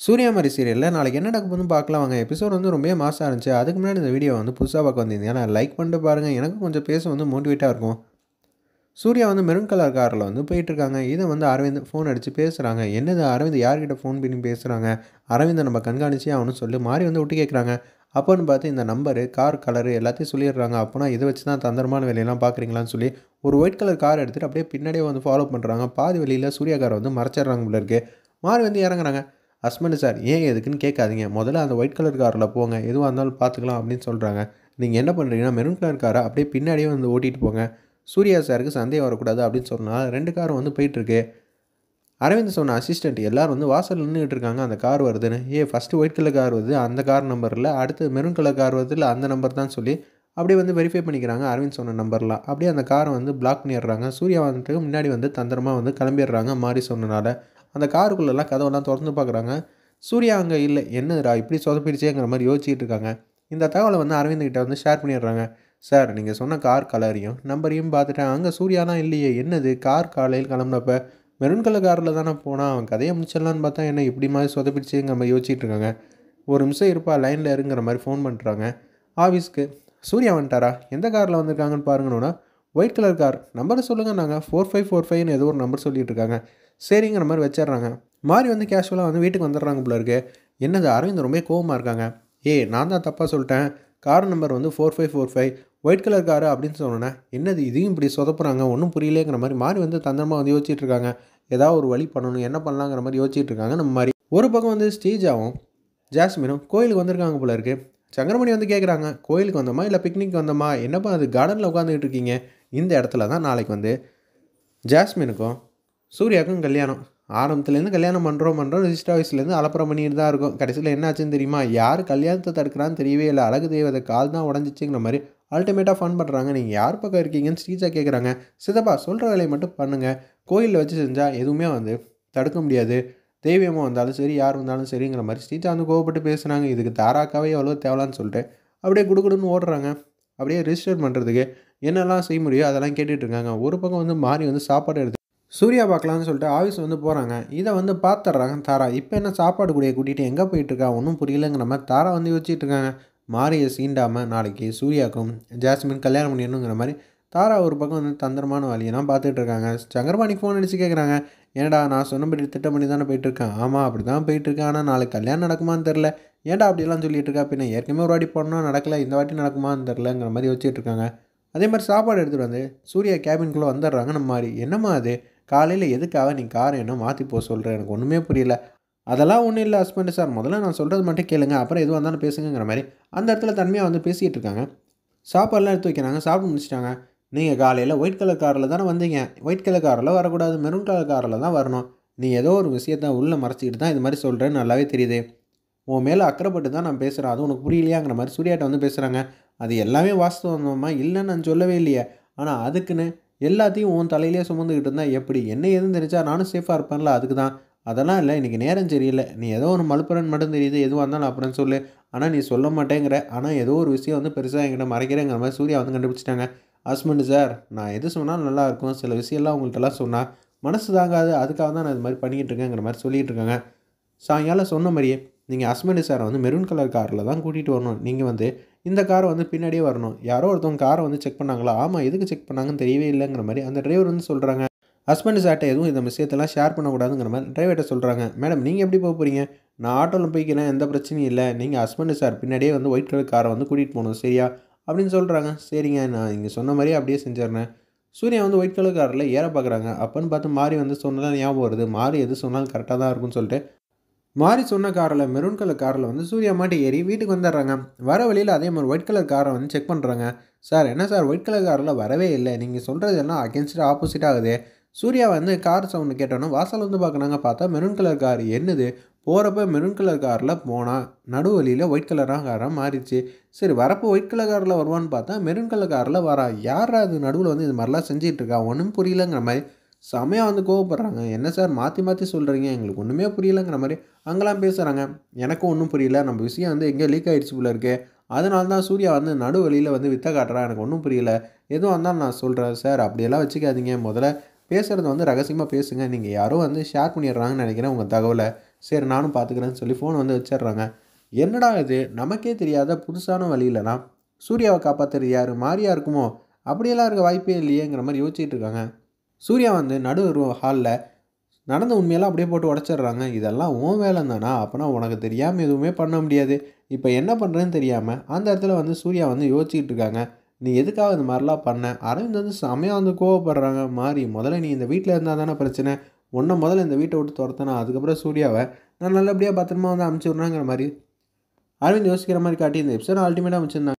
சூர்யா சீரியலில் நாளைக்கு என்ன நடக்க பார்க்கலாம் வாங்க. எபிசோட் வந்து ரொம்ப மாசாக இருந்துச்சு. அதுக்கு முன்னாடி இந்த வீடியோ வந்து புதுசாக பார்க்க வந்திருந்தீங்கன்னா லைக் பண்ணிட்டு பாருங்கள் எனக்கும் கொஞ்சம் பேச வந்து மோட்டிவேட்டாக இருக்கும். சூர்யா வந்து மெரூன் கலர் காரில் வந்து போயிட்டுருக்காங்க. இதை வந்து அரவிந்த் ஃபோன் அடித்து பேசுகிறாங்க என்னது அரவிந்த் யார்கிட்ட ஃபோன் பண்ணி பேசுகிறாங்க அரவிந்தை நம்ம கண்காணிச்சு அவனு சொல்லி மாறி வந்து விட்டு கேட்குறாங்க அப்போன்னு பார்த்து இந்த நம்பரு கார் கலரு எல்லாத்தையும் சொல்லிடுறாங்க. அப்போனா இதை வச்சு தான் தந்திரமான வேலையெல்லாம் பார்க்குறீங்களான்னு சொல்லி ஒரு ஒயிட் கலர் கார் எடுத்துகிட்டு அப்படியே பின்னாடியே வந்து ஃபாலோ பண்ணுறாங்க பாதி வழியில் சூர்யா காரை வந்து மறைச்சிட்றாங்க போல இருக்குது மாறி வந்து இறங்குறாங்க. ஹஸ்பண்டு சார் ஏன் எதுக்குன்னு கேட்காதீங்க. முதல்ல அந்த ஒயிட் கலர் காரில் போங்க. எதுவாக இருந்தாலும் பார்த்துக்கலாம் அப்படின்னு சொல்கிறாங்க நீங்கள் என்ன பண்ணுறீங்கன்னா மெரூன் கலர் காரை அப்படியே பின்னாடியே வந்து ஓட்டிகிட்டு போங்க. சூர்யா சாருக்கு சந்தேகம் வரக்கூடாது அப்படின்னு சொன்னால் ரெண்டு காரும் வந்து போயிட்டுருக்கு. அரவிந்த் சொன்ன அசிஸ்டண்ட் எல்லோரும் வந்து வாசல் நின்றுட்டு இருக்காங்க. அந்த கார் வருதுன்னு. A first white colour car வருது. அந்த கார் நம்பரில் அடுத்து மெரூன் கலர் கார் வருது. இல்லை அந்த நம்பர் தான் சொல்லி அப்படியே வந்து வெரிஃபை பண்ணிக்கிறாங்க அரவிந்த் சொன்ன நம்பர்லாம் அப்படியே அந்த காரை வந்து பிளாக் பண்ணிடுறாங்க. சூர்யா வந்துட்டு முன்னாடி வந்து தந்திரமாக வந்து கிளம்பிடுறாங்க மாறி சொன்னனால. அந்த காருக்குள்ளெல்லாம் கதவெல்லாம் திறந்து பார்க்குறாங்க. சூர்யா அங்கே இல்லை. என்னதுடா இப்படி சொதப்பிடுச்சேங்கிற மாதிரி யோசிச்சுட்டு இருக்காங்க. இந்த தகவலை வந்து அரவிந்த் கிட்ட வந்து ஷேர் பண்ணிடுறாங்க. சார் நீங்கள் சொன்ன கார் கலரையும் நம்பரையும் பார்த்துட்டேன். அங்கே சூர்யாலாம் இல்லையே. என்னது கார் காலையில் கிளம்புனப்ப மெரூன் கலர் காரில் தானே போனால் அவன் கதையை முடிச்சிடலான்னு பார்த்தா என்ன இப்படி மாதிரி சொதப்பிடுச்சுங்கிற மாதிரி யோசிச்சுட்டு இருக்காங்க. ஒரு நிமிஷம் இருப்பா லைனில் இருங்கிற மாதிரி ஃபோன் பண்ணுறாங்க ஆஃபீஸ்க்கு சூர்யா வந்துட்டாரா? எந்த காரில் வந்திருக்காங்கன்னு பாருங்கன்னா ஒயிட் கலர் கார். நம்பர் சொல்லுங்கள் நாங்கள் ஃபோர் ஃபைவ் ஃபோர் ஃபைவ்னு ஏதோ ஒரு நம்பர் சொல்லிட்டு இருக்காங்க. சரிங்கிற மாதிரி வச்சிடுறாங்க. மாறி வந்து கேஷுவலாக வந்து வீட்டுக்கு வந்துடுறாங்க போல இருக்கு. என்னது அரவிந்த் ரொம்ப கோவமாக இருக்காங்க. ஏய் நான் தான் தப்பாக சொல்லிட்டேன். கார் நம்பர் வந்து four five four five white colour car அப்படின்னு சொன்னேன் என்னது இதையும் இப்படி சொதப்புறாங்க? ஒன்றும் புரியலேங்கிற மாதிரி மாறி வந்து தந்திரமாக வந்து யோசிச்சுட்டு இருக்காங்க. ஏதாவது ஒரு வழி பண்ணணும் என்ன பண்ணலாங்கிற மாதிரி யோசிச்சுட்டு இருக்காங்க நம்ம மாதிரி ஒரு பக்கம் வந்து ஸ்டேஜாவும் ஜாஸ்மினும் கோயிலுக்கு வந்திருக்காங்க போல இருக்கு. சங்கரமணி வந்து கேட்குறாங்க கோயிலுக்கு வந்தோமா இல்லை பிக்னிக் வந்தோமா? என்னப்பா அது கார்டனில் உட்காந்துக்கிட்டு இருக்கீங்க? இந்த இடத்துல தான் நாளைக்கு வந்து. ஜாஸ்மினுக்கும் சூர்யாவுக்கும் கல்யாணம். ஆரம்பத்துலேருந்து கல்யாணம் பண்ணுறோம் பண்ணுறோம் ரிஜிஸ்டர் ஆஃபீஸ்லேருந்து அலப்புறம் பண்ணிட்டு தான் இருக்கும். கடைசியில் என்ன ஆச்சுன்னு தெரியுமா? யார் கல்யாணத்தை தடுக்கிறான்னு தெரியவே இல்லை. அழகு தேவதை கால் தான் உடஞ்சிச்சுங்கிற மாதிரி அல்டிமேட்டாக ஃபன் பண்ணுறாங்க நீங்கள் யார் பக்கம் இருக்கீங்கன்னு ஸ்ரீஜா கேட்குறாங்க சிதப்பா சொல்கிற வேலையை மட்டும் பண்ணுங்கள் கோயிலில் வச்சு செஞ்சால் எதுவுமே வந்து தடுக்க முடியாது. தெய்வமாக வந்தாலும் சரி யார் வந்தாலும் சரிங்கிற மாதிரி ஸ்ரீஜா வந்து கோவப்பட்டு பேசுகிறாங்க இதுக்கு தாராக்காவே எவ்வளோ தேவலான்னு சொல்லிட்டு அப்படியே குடுகுடுன்னு ஓடுறாங்க. அப்படியே ரிஜிஸ்டர் பண்ணுறதுக்கு என்னெல்லாம் செய்ய முடியும் அதெல்லாம் கேட்டுட்ருக்காங்க ஒரு பக்கம் வந்து மாறி வந்து சாப்பாடு எடுத்து சூர்யா பார்க்கலான்னு சொல்லிட்டு ஆஃபீஸ் வந்து போகிறாங்க இதை வந்து பார்த்துட்றாங்க தாரா. இப்போ என்ன சாப்பாடு கூடிய கூட்டிகிட்டு எங்கே போயிட்டுருக்கா? ஒன்றும் புரியலங்கிற மாதிரி தாரா வந்து யோசிச்சுட்டு இருக்காங்க. மாரியை சீண்டாமல் நாளைக்கு சூர்யாக்கும் ஜாஸ்மின் கல்யாணம் பண்ணிடணுங்கிற மாதிரி தாரா ஒரு பக்கம் வந்து தந்திரமான வழியெல்லாம் பார்த்துட்டு இருக்காங்க. சங்கர்பாணிக்கு ஃபோன் அடித்து கேட்குறாங்க ஏன்டா நான் சொன்னபடி திட்டம் பண்ணி தானே போயிட்டுருக்கேன். ஆமாம் அப்படி தான் போயிட்டுருக்கேன். ஆனால் நாளைக்கு கல்யாணம் நடக்குமான்னு தெரில ஏன்டா அப்படிலாம் சொல்லிட்டு இருக்கா? பின்ன ஏற்கனவே ஒரு வாட்டி போனால் நடக்கல. இந்த வாட்டி நடக்குமான்னு தெரிலங்கிற மாதிரி வச்சுட்டு இருக்காங்க. அதே மாதிரி சாப்பாடு எடுத்துகிட்டு வந்து சூர்யா கேபின்குள்ளே வந்துடுறாங்க. நம்ம மாதிரி என்னம்மா அது? காலையில் எதுக்காக நீ காரை என்ன மாற்றி போக சொல்கிற எனக்கு ஒன்றுமே புரியல. அதெல்லாம் ஒன்றும் இல்லை ஹஸ்பண்ட் சார். முதல்ல நான் சொல்கிறது மட்டும் கேளுங்க. அப்புறம் எதுவாக இருந்தாலும் பேசுங்கிற மாதிரி. அந்த இடத்துல தன்மையாக வந்து பேசிகிட்டு இருக்காங்க. சாப்பாடுலாம் எடுத்து வைக்கிறாங்க. சாப்பிட்டு முடிச்சிட்டாங்க. நீங்கள் காலையில் ஒயிட் கலர் காரில் தானே வந்தீங்க. ஒயிட் கலர் காரில் வரக்கூடாது. மெரூன் கலர் காரில் தான் வரணும். நீ ஏதோ ஒரு விஷயத்த உள்ளே மறைச்சிக்கிட்டு தான் இது மாதிரி சொல்கிறேன்னு நல்லாவே தெரியுது. உன் மேலே அக்கறைப்பட்டு தான் நான் பேசுகிறேன் அது உனக்கு புரியலையாங்கிற மாதிரி சூர்யாட்ட வந்து பேசுகிறாங்க அது எல்லாமே வாஸ்தவமாக இல்லைன்னு நான் சொல்லவே இல்லையே. ஆனால் அதுக்குன்னு எல்லாத்தையும் உன் தலையிலே சுமந்துக்கிட்டு இருந்தால் எப்படி? என்ன எதுவும் தெரிஞ்சா நானும் சேஃபாக இருப்பேன்ல அதுக்கு தான். அதெல்லாம் இல்லை இன்றைக்கி நேரம் சரியில்லை. நீ ஏதோ ஒன்று மலுப்புறன்னு மட்டும் தெரியுது எதுவாக இருந்தாலும் அப்புறம் சொல்லு. ஆனால் நீ சொல்ல மாட்டேங்கிற. ஆனால் ஏதோ ஒரு விஷயம் வந்து பெருசாக என்கிட்ட மறைக்கிறேங்கிற மாதிரி சூர்யா வந்து கண்டுபிடிச்சிட்டாங்க. ஹஸ்பண்ட் சார் நான் எது சொன்னாலும் நல்லாயிருக்கும் சில விஷயம்லாம் உங்கள்கிட்டலாம் சொன்னால் மனசு தாங்காது. அதுக்காக தான் நான் இது மாதிரி பண்ணிக்கிட்டு இருக்கேங்கிற மாதிரி சொல்லிகிட்டு இருக்காங்க. சாயங்காலம் சொன்ன மாதிரியே நீங்கள் ஹஸ்பண்டு சாரை வந்து மெரூன் கலர் காரில் தான் கூட்டிகிட்டு வரணும். நீங்கள் வந்து இந்த கார் வந்து பின்னாடியே வரணும். யாரோ ஒருத்தவங்க காரை வந்து செக் பண்ணாங்களா? ஆமாம் எதுக்கு செக் பண்ணாங்கன்னு தெரியவே இல்லைங்கிற மாதிரி அந்த டிரைவர் வந்து சொல்கிறாங்க ஹஸ்பண்ட் சார்ட்ட எதுவும் இந்த விஷயத்தெல்லாம் ஷேர் பண்ணக்கூடாதுங்கிற மாதிரி டிரைவர்கிட்ட சொல்கிறாங்க மேடம் நீங்கள் எப்படி போக போகிறீங்க நான் ஆட்டோவில் போய்க்கிறேன் எந்த பிரச்சனையும் இல்லை. நீங்கள் ஹஸ்பண்ட் சார் பின்னாடியே வந்து ஒயிட் கலர் காரை வந்து கூட்டிகிட்டு போகணும் சரியா? அப்படின்னு சொல்கிறாங்க சரிங்க நான் இங்கே சொன்ன மாதிரியே அப்படியே செஞ்சிடறேன். சூர்யா வந்து ஒயிட் கலர் காரில் ஏற பார்க்குறாங்க அப்போன்னு பார்த்து மாறி வந்து சொன்னதான் ஞாபகம் வருது. மாறி எது சொன்னாலும் கரெக்டாக தான் இருக்கும்னு சொல்லிட்டு மாறி சொன்ன காரில் மெரூன் கலர் காரில் வந்து சூர்யா மாட்டி ஏறி வீட்டுக்கு வந்துடுறாங்க. வர வழியில் அதே மாதிரி ஒயிட் கலர் காரை வந்து செக் பண்ணுறாங்க சார் என்ன சார்? ஒயிட் கலர் காரில் வரவே இல்லை. நீங்கள் சொல்கிறது எல்லாம் அகேன்ஸ்ட் ஆப்போசிட் ஆகுது. சூர்யா வந்து கார் சவுண்டு கேட்டோன்னே வாசல் வந்து பார்க்குறாங்க. பார்த்தா மெரூன் கலர் கார் என்னது? போகிறப்ப மெரூன் கலர் காரில் போனால் நடுவழியில் ஒயிட் கலராக காராக மாறிடுச்சு. சரி வரப்போ ஒயிட் கலர் காரில் வருவான்னு பார்த்தா மெரூன் கலர் காரில் வரா. யாரா அது நடுவில் வந்து இது மாதிரிலாம் செஞ்சிகிட்ருக்கா ஒன்றும் புரியலங்கிற மாதிரி செமையாக வந்து கோவப்படுறாங்க. என்ன சார் மாற்றி மாற்றி சொல்கிறீங்க எங்களுக்கு ஒன்றுமே புரியலங்கிற மாதிரி அங்கெல்லாம் பேசுகிறாங்க எனக்கும் ஒன்றும் புரியல. நம்ம விஷயம் வந்து எங்கேயோ லீக் ஆகிடுச்சு போல இருக்கு. அதனால தான் சூர்யா வந்து நடுவழியில் வந்து வித்த காட்டுறா. எனக்கு ஒன்றும் புரியல. எதுவும் இருந்தாலும் நான் சொல்கிறேன் சார் அப்படியெல்லாம் வச்சுக்காதீங்க. முதல்ல பேசுகிறத வந்து ரகசியமாக பேசுங்க. நீங்கள் யாரோ வந்து ஷேர் பண்ணிடுறாங்கன்னு நினைக்கிறேன் உங்கள் தகவலை. சரி நானும் பார்த்துக்கிறேன்னு சொல்லி ஃபோன் வந்து வச்சிடுறாங்க. என்னடா இது? நமக்கே தெரியாத புதுசான வழியிலனா சூர்யாவை காப்பாற்றுறது யார்? மாரியா இருக்குமோ? அப்படியெல்லாம் இருக்க வாய்ப்பே இல்லையேங்கிற மாதிரி யோசிச்சுட்டு இருக்காங்க. சூர்யா வந்து நடு ஹாலில் நடந்த உண்மையெல்லாம் அப்படியே போட்டு உடச்சிடுறாங்க. இதெல்லாம் உன் வேலை தானா அப்போனா உனக்கு தெரியாமல் எதுவுமே பண்ண முடியாது. இப்போ என்ன பண்ணுறேன்னு தெரியாமல் அந்த இடத்துல வந்து சூர்யா வந்து யோசிச்சுக்கிட்டு இருக்காங்க. நீ எதுக்காக இந்த மாதிரிலாம் பண்ண? அரவிந்த் வந்து செமையாக வந்து கோவப்படுறாங்க. மாறி முதல்ல நீ இந்த வீட்டில் இருந்தால் தானே பிரச்சனை. உன்னை முதல்ல இந்த வீட்டை விட்டு துரத்தனா அதுக்கப்புறம் சூர்யாவை நான் நல்லபடியாக பத்திரமா வந்து அமுச்சு விட்றாங்கிற மாதிரி. அரவிந்த் யோசிக்கிற மாதிரி காட்டி இந்த எபிசோட் அல்டிமேட்டாக அமைச்சிருந்தாங்க